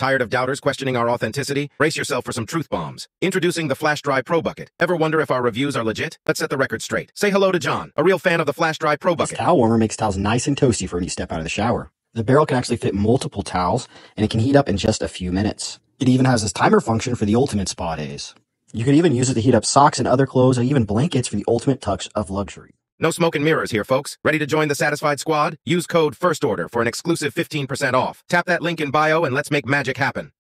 Tired of doubters questioning our authenticity? Brace yourself for some truth bombs. Introducing the Flash Dry Pro Bucket. Ever wonder if our reviews are legit? Let's set the record straight. Say hello to John, a real fan of the Flash Dry Pro This Bucket. towel warmer makes towels nice and toasty for when you step out of the shower. The barrel can actually fit multiple towels, and it can heat up in just a few minutes. It even has this timer function for the ultimate spa days. You could even use it to heat up socks and other clothes, and even blankets for the ultimate touch of luxury. No smoke and mirrors here, folks. Ready to join the satisfied squad? Use code FIRSTORDER for an exclusive 15% off. Tap that link in bio and let's make magic happen.